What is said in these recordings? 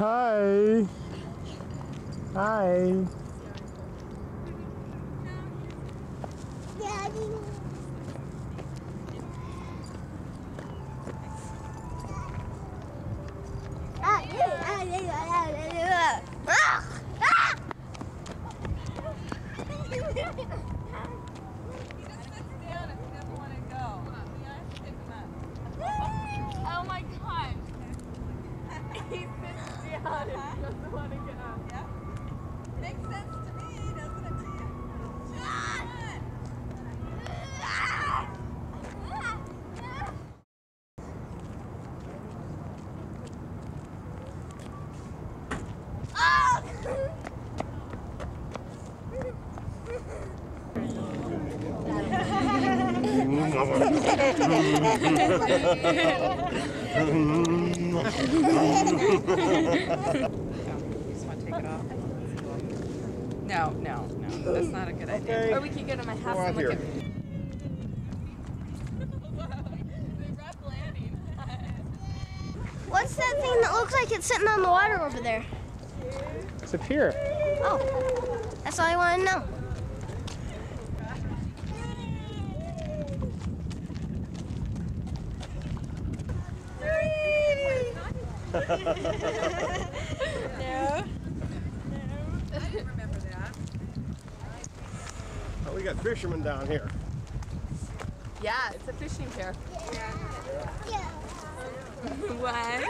Hi. Hi. Oh my god. He sits down and doesn't want to get up. Makes sense to me, doesn't it to you? You just want to take it off? No, no, no. That's not a good idea. Or we could go to my house and look at. What's that thing that looks like it's sitting on the water over there? It's a pier. Oh, that's all I want to know. Remember that? Oh, we got fishermen down here. Yeah, it's a fishing pier. what?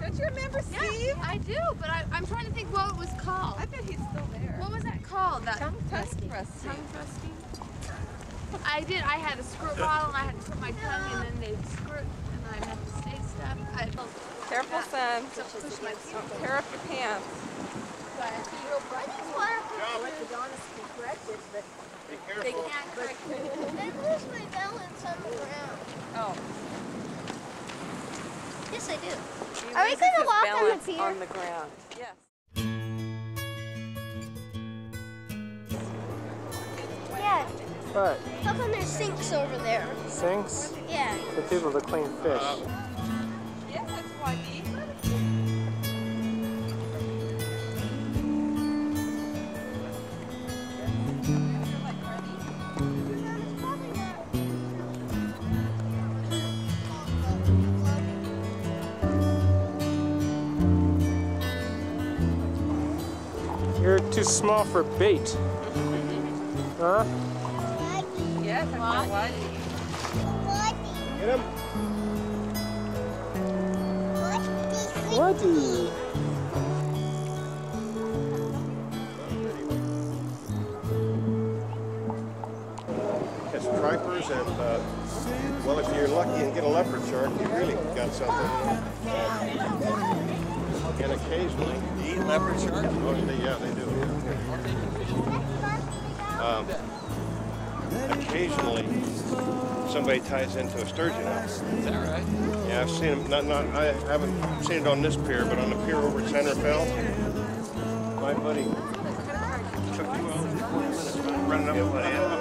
Don't you remember Steve? I do, but I, I'm trying to think what it was called. I bet he's still there. What was that called? That Tongue thrusting. tongue thrusting. I did. I had a squirt bottle and I had to put my tongue and then they'd squirt and I had to say stuff. I felt Careful, son. so push my Don't tear up your pants. Be They can't correct me. I lose my balance on the ground. Oh. Yes, I do. he Are we gonna walk on the pier? On the ground. Yes. Yeah. What? How come there's sinks over there? Sinks? Yeah. For people to clean fish. You're too small for bait. Huh? Yes, that's my Waddy. Get him. Woody. Catch stripers and, uh, well, if you're lucky and get a leopard shark, you really got something. And occasionally. Eat leopard shark? Oh, they, yeah, they do. Um, occasionally, somebody ties into a sturgeon. Is that right? Yeah, I've seen them. Not, not. I haven't seen it on this pier, but on the pier over at Centerville, my buddy took two hours and 20 minutes running up, up and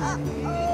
Uh-oh.